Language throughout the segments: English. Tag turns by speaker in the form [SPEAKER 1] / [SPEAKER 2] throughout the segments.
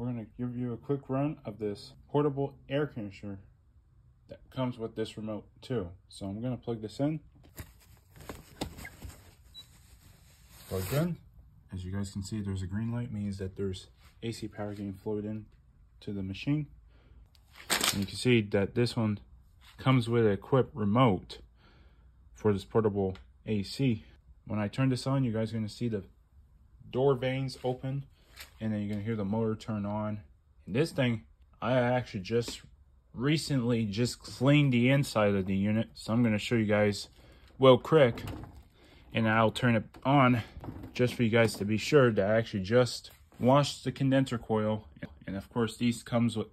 [SPEAKER 1] we're going to give you a quick run of this portable air conditioner that comes with this remote too. So I'm going to plug this in. Plugged in. As you guys can see, there's a green light, means that there's AC power getting flowed in to the machine. And you can see that this one comes with a equipped remote for this portable AC. When I turn this on, you guys are going to see the door vanes open and then you're to hear the motor turn on. And this thing, I actually just recently just cleaned the inside of the unit. So I'm going to show you guys well quick and I'll turn it on just for you guys to be sure that I actually just washed the condenser coil. And of course, these comes with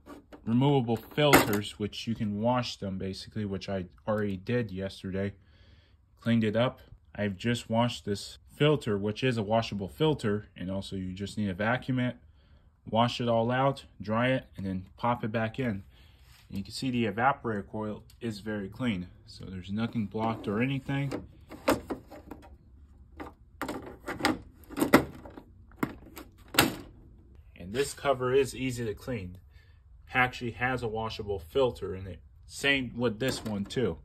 [SPEAKER 1] removable filters, which you can wash them basically, which I already did yesterday. Cleaned it up. I've just washed this filter, which is a washable filter. And also you just need to vacuum it, wash it all out, dry it, and then pop it back in. And you can see the evaporator coil is very clean. So there's nothing blocked or anything. And this cover is easy to clean. Actually has a washable filter in it. Same with this one too.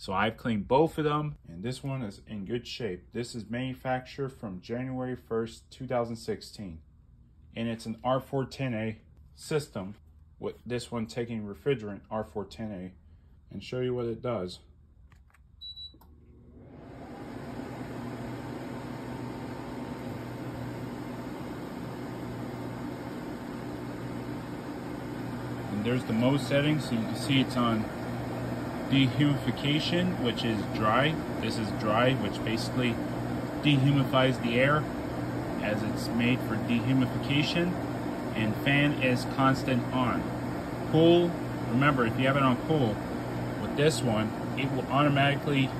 [SPEAKER 1] So I've cleaned both of them and this one is in good shape. This is manufactured from January 1st, 2016. And it's an R410A system with this one taking refrigerant R410A and show you what it does. And there's the mode settings. So you can see it's on dehumidification, which is dry. This is dry, which basically dehumidifies the air as it's made for dehumidification. And fan is constant on. Cool, remember if you have it on cool, with this one, it will automatically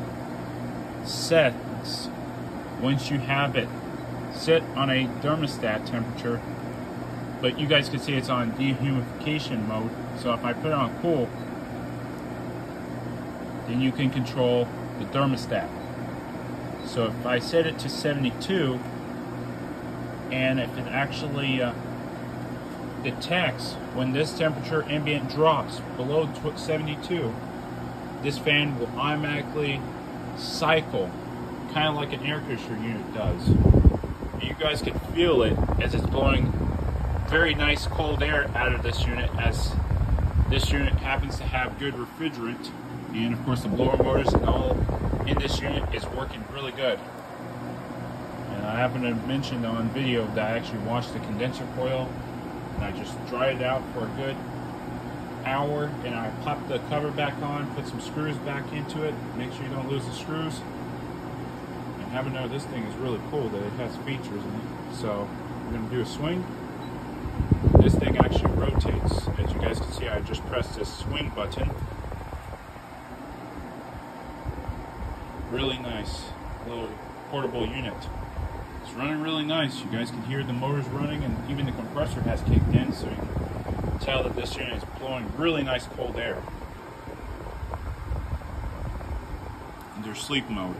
[SPEAKER 1] set once you have it set on a thermostat temperature but you guys can see it's on dehumidification mode so if I put it on cool then you can control the thermostat. So if I set it to 72, and if it actually uh, detects when this temperature ambient drops below 72, this fan will automatically cycle, kind of like an air conditioner unit does. You guys can feel it as it's blowing very nice cold air out of this unit as this unit happens to have good refrigerant and of course the blower motors and all in this unit is working really good. And I happen to mention on video that I actually washed the condenser coil and I just dried it out for a good hour and I popped the cover back on, put some screws back into it, make sure you don't lose the screws. And have a know this thing is really cool that it has features in it. So we're going to do a swing. This thing actually rotates. As you guys can see, I just pressed this swing button really nice little portable unit. It's running really nice. You guys can hear the motors running and even the compressor has kicked in so you can tell that this unit is blowing really nice cold air. Under sleep mode.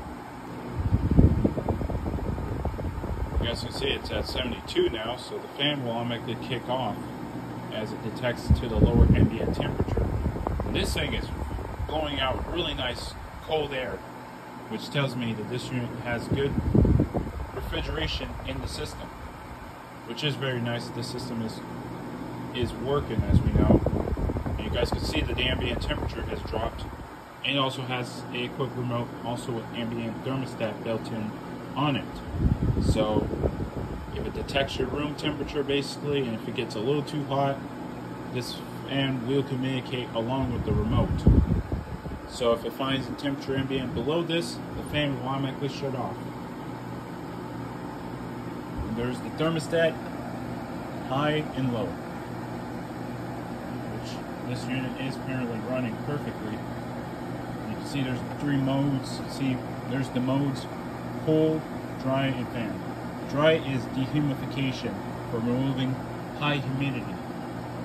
[SPEAKER 1] You guys can see it's at 72 now so the fan will automatically kick off as it detects to the lower ambient temperature. And this thing is blowing out really nice cold air which tells me that this unit has good refrigeration in the system, which is very nice that this system is is working as we know. And you guys can see that the ambient temperature has dropped and it also has a quick remote also with ambient thermostat built in on it. So if it detects your room temperature basically and if it gets a little too hot, this fan will communicate along with the remote. So if it finds the temperature ambient below this, the fan will automatically shut off. And there's the thermostat, high and low, which this unit is currently running perfectly. You can see there's three modes. See, there's the modes, cold, dry, and fan. Dry is dehumidification for removing high humidity.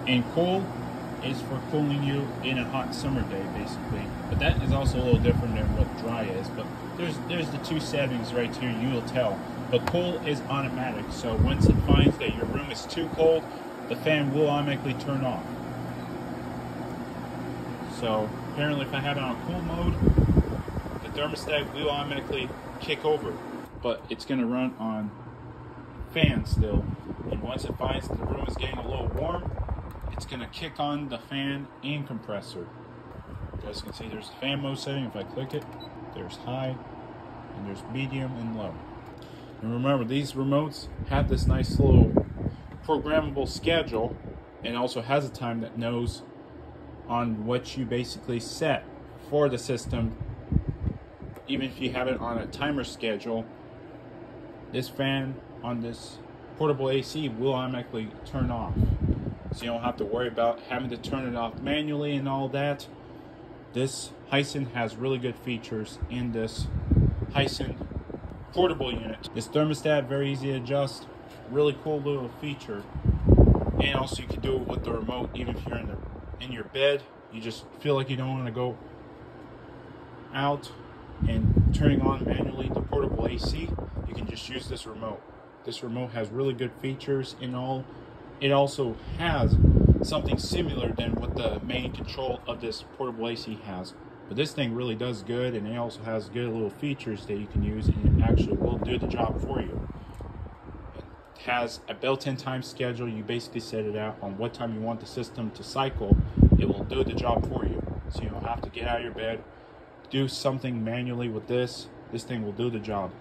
[SPEAKER 1] And cold is for cooling you in a hot summer day, basically. But that is also a little different than what dry is. But there's there's the two settings right here. You will tell. But cool is automatic. So once it finds that your room is too cold, the fan will automatically turn off. So apparently if I have it on cool mode, the thermostat will automatically kick over. But it's gonna run on fan still. And once it finds the room is getting a little warm, it's gonna kick on the fan and compressor. You guys can see there's the fan mode setting. If I click it, there's high, and there's medium and low. And remember, these remotes have this nice little programmable schedule and also has a time that knows on what you basically set for the system. Even if you have it on a timer schedule, this fan on this portable AC will automatically turn off. So you don't have to worry about having to turn it off manually and all that. This Hisense has really good features in this Hisense portable unit. This thermostat, very easy to adjust. Really cool little feature. And also you can do it with the remote even if you're in the in your bed. You just feel like you don't want to go out and turning on manually the portable AC. You can just use this remote. This remote has really good features in all. It also has something similar than what the main control of this portable AC has. But this thing really does good and it also has good little features that you can use and it actually will do the job for you. It has a built-in time schedule. You basically set it out on what time you want the system to cycle. It will do the job for you. So you don't have to get out of your bed, do something manually with this. This thing will do the job.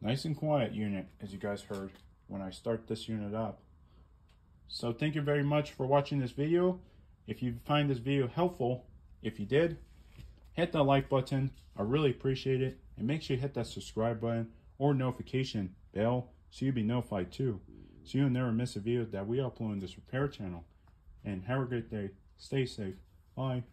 [SPEAKER 1] Nice and quiet unit as you guys heard when I start this unit up. So thank you very much for watching this video. If you find this video helpful, if you did, hit that like button. I really appreciate it. And make sure you hit that subscribe button or notification bell so you'll be notified too. So you'll never miss a video that we upload on this repair channel. And have a great day. Stay safe. Bye.